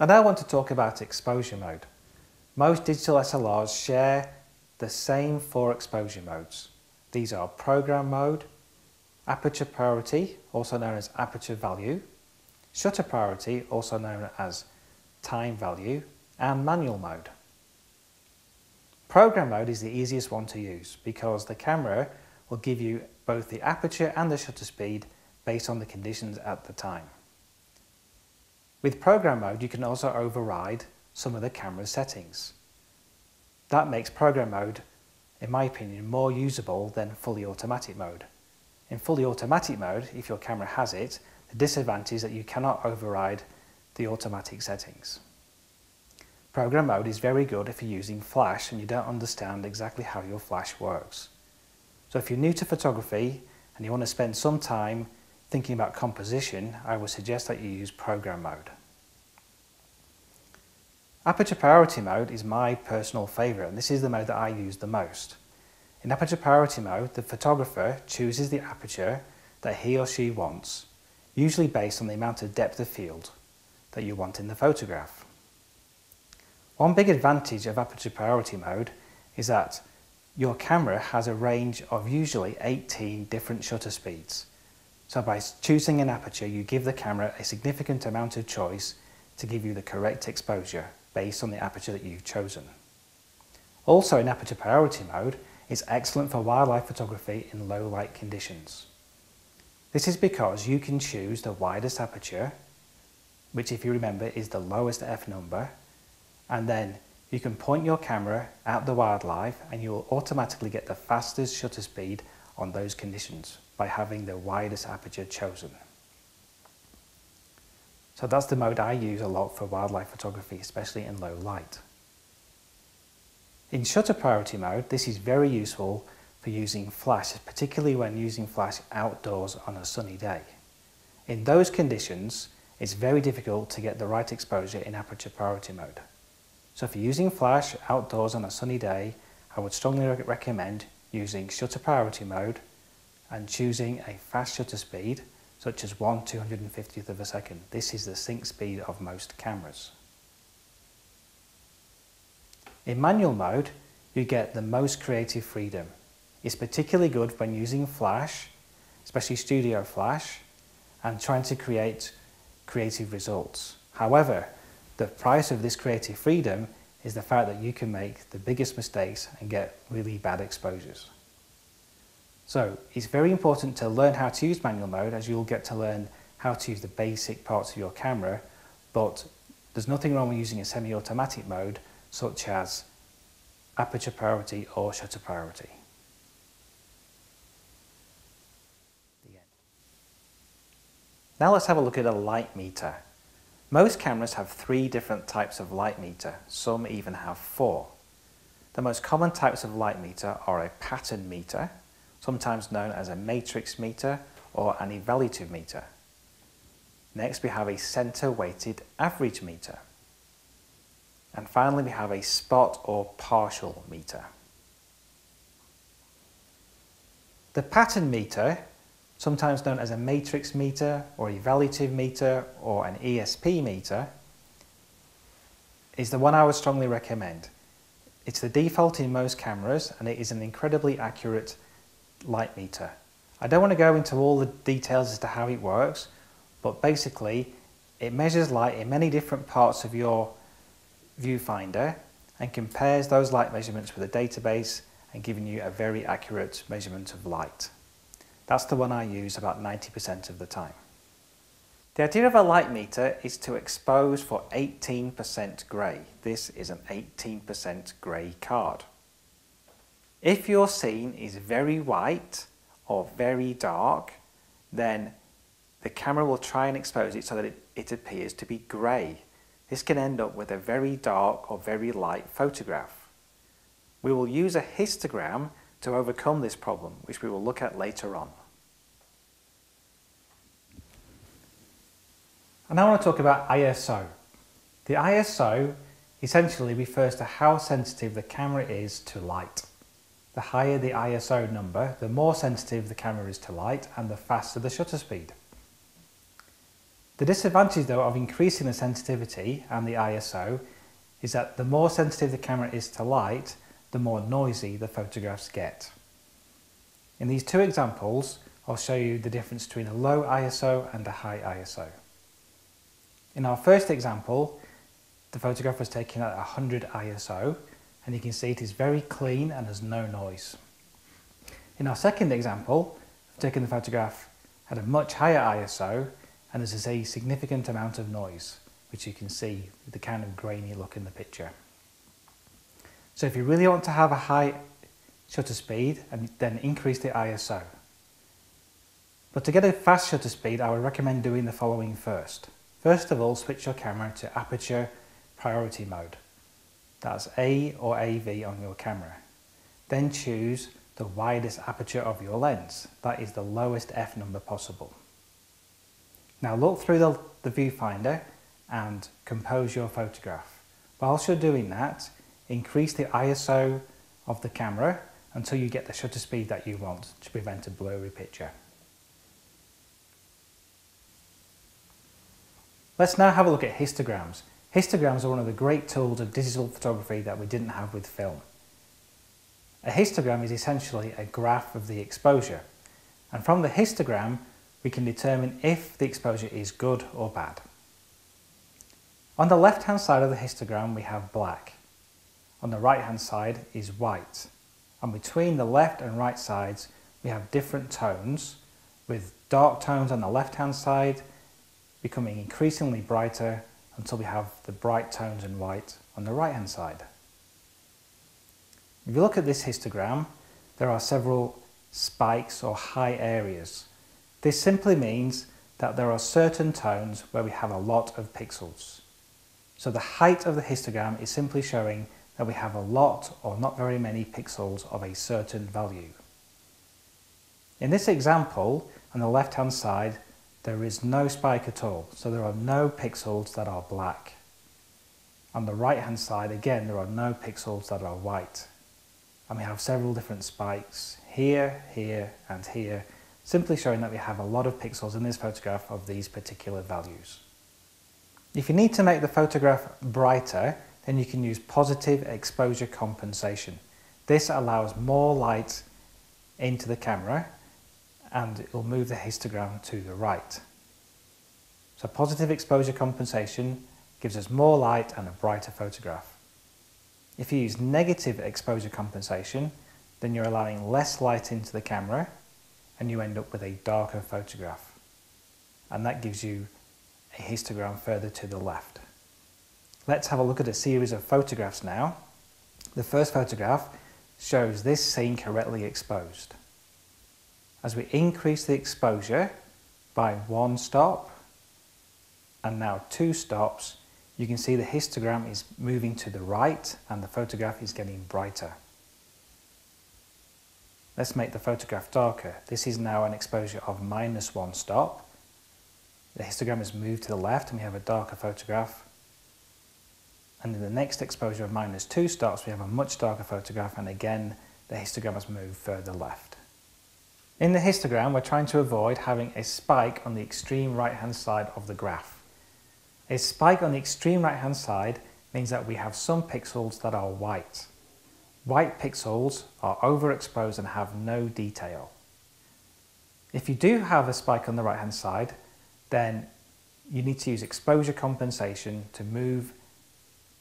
I now want to talk about exposure mode. Most digital SLRs share the same four exposure modes. These are program mode, aperture priority, also known as aperture value, shutter priority, also known as time value, and manual mode. Program mode is the easiest one to use because the camera will give you both the aperture and the shutter speed based on the conditions at the time. With program mode you can also override some of the camera's settings. That makes program mode, in my opinion, more usable than fully automatic mode. In fully automatic mode, if your camera has it, the disadvantage is that you cannot override the automatic settings. Program mode is very good if you're using flash and you don't understand exactly how your flash works. So if you're new to photography and you want to spend some time thinking about composition, I would suggest that you use program mode. Aperture priority mode is my personal favourite and this is the mode that I use the most. In aperture priority mode, the photographer chooses the aperture that he or she wants, usually based on the amount of depth of field that you want in the photograph. One big advantage of aperture priority mode is that your camera has a range of usually 18 different shutter speeds. So by choosing an aperture, you give the camera a significant amount of choice to give you the correct exposure based on the aperture that you've chosen. Also in aperture priority mode, it's excellent for wildlife photography in low light conditions. This is because you can choose the widest aperture, which if you remember is the lowest f number, and then you can point your camera at the wildlife and you will automatically get the fastest shutter speed on those conditions by having the widest aperture chosen. So that's the mode I use a lot for wildlife photography, especially in low light. In shutter priority mode, this is very useful for using flash, particularly when using flash outdoors on a sunny day. In those conditions, it's very difficult to get the right exposure in aperture priority mode. So if you're using flash outdoors on a sunny day, I would strongly recommend using shutter priority mode and choosing a fast shutter speed such as 1 250th of a second. This is the sync speed of most cameras. In manual mode, you get the most creative freedom. It's particularly good when using flash, especially studio flash, and trying to create creative results. However, the price of this creative freedom is the fact that you can make the biggest mistakes and get really bad exposures. So it's very important to learn how to use manual mode as you'll get to learn how to use the basic parts of your camera, but there's nothing wrong with using a semi-automatic mode such as aperture priority or shutter priority. Now let's have a look at a light meter. Most cameras have three different types of light meter, some even have four. The most common types of light meter are a pattern meter, sometimes known as a matrix meter or an evaluative meter. Next we have a center weighted average meter. And finally we have a spot or partial meter. The pattern meter, sometimes known as a matrix meter or evaluative meter or an ESP meter, is the one I would strongly recommend. It's the default in most cameras and it is an incredibly accurate light meter. I don't want to go into all the details as to how it works, but basically it measures light in many different parts of your viewfinder and compares those light measurements with a database and giving you a very accurate measurement of light. That's the one I use about 90% of the time. The idea of a light meter is to expose for 18% grey. This is an 18% grey card. If your scene is very white or very dark, then the camera will try and expose it so that it, it appears to be grey. This can end up with a very dark or very light photograph. We will use a histogram to overcome this problem, which we will look at later on. And I want to talk about ISO. The ISO essentially refers to how sensitive the camera is to light. The higher the ISO number, the more sensitive the camera is to light and the faster the shutter speed. The disadvantage though of increasing the sensitivity and the ISO is that the more sensitive the camera is to light, the more noisy the photographs get. In these two examples, I'll show you the difference between a low ISO and a high ISO. In our first example, the photograph was taken at 100 ISO and you can see it is very clean and has no noise. In our second example, I've taken the photograph at a much higher ISO and there's a significant amount of noise, which you can see with the kind of grainy look in the picture. So if you really want to have a high shutter speed, and then increase the ISO. But to get a fast shutter speed, I would recommend doing the following first. First of all, switch your camera to aperture priority mode. That's A or AV on your camera. Then choose the widest aperture of your lens. That is the lowest f number possible. Now look through the, the viewfinder and compose your photograph. Whilst you're doing that, increase the ISO of the camera until you get the shutter speed that you want to prevent a blurry picture. Let's now have a look at histograms. Histograms are one of the great tools of digital photography that we didn't have with film. A histogram is essentially a graph of the exposure and from the histogram we can determine if the exposure is good or bad. On the left hand side of the histogram we have black. On the right hand side is white and between the left and right sides we have different tones with dark tones on the left hand side becoming increasingly brighter until we have the bright tones in white on the right hand side. If you look at this histogram, there are several spikes or high areas. This simply means that there are certain tones where we have a lot of pixels. So the height of the histogram is simply showing that we have a lot or not very many pixels of a certain value. In this example, on the left hand side, there is no spike at all, so there are no pixels that are black. On the right hand side, again, there are no pixels that are white and we have several different spikes here, here and here, simply showing that we have a lot of pixels in this photograph of these particular values. If you need to make the photograph brighter, then you can use positive exposure compensation. This allows more light into the camera and it will move the histogram to the right. So positive exposure compensation gives us more light and a brighter photograph. If you use negative exposure compensation, then you're allowing less light into the camera and you end up with a darker photograph. And that gives you a histogram further to the left. Let's have a look at a series of photographs now. The first photograph shows this scene correctly exposed. As we increase the exposure by one stop and now two stops, you can see the histogram is moving to the right and the photograph is getting brighter. Let's make the photograph darker. This is now an exposure of minus one stop. The histogram has moved to the left and we have a darker photograph. And in the next exposure of minus two stops, we have a much darker photograph and again, the histogram has moved further left. In the histogram, we're trying to avoid having a spike on the extreme right hand side of the graph. A spike on the extreme right hand side means that we have some pixels that are white. White pixels are overexposed and have no detail. If you do have a spike on the right hand side, then you need to use exposure compensation to move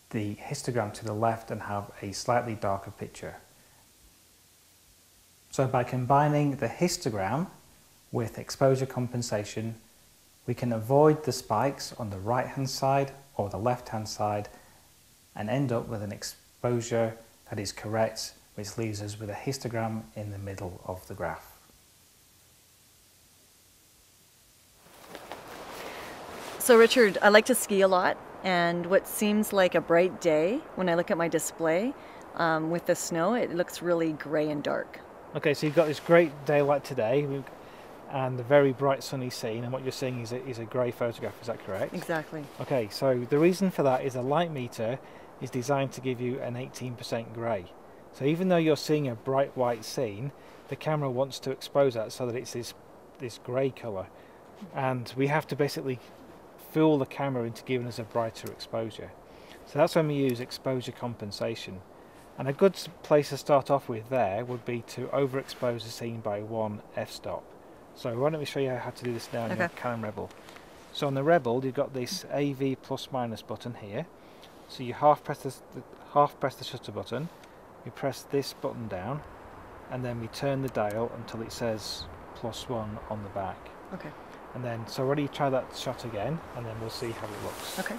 the histogram to the left and have a slightly darker picture. So by combining the histogram with exposure compensation, we can avoid the spikes on the right hand side or the left hand side and end up with an exposure that is correct which leaves us with a histogram in the middle of the graph. So Richard, I like to ski a lot and what seems like a bright day when I look at my display um, with the snow, it looks really grey and dark. Okay, so you've got this great day like today and a very bright sunny scene and what you're seeing is a, is a grey photograph, is that correct? Exactly. Okay, so the reason for that is a light meter is designed to give you an 18% grey. So even though you're seeing a bright white scene, the camera wants to expose that so that it's this, this grey colour. And we have to basically fool the camera into giving us a brighter exposure. So that's when we use exposure compensation. And a good place to start off with there would be to overexpose the scene by one f-stop. So why don't we show you how to do this now in your Canon Rebel. So on the Rebel you've got this AV plus minus button here. So you half press the, half press the shutter button, we press this button down, and then we turn the dial until it says plus one on the back. Okay. And then, so already try that shot again, and then we'll see how it looks. Okay.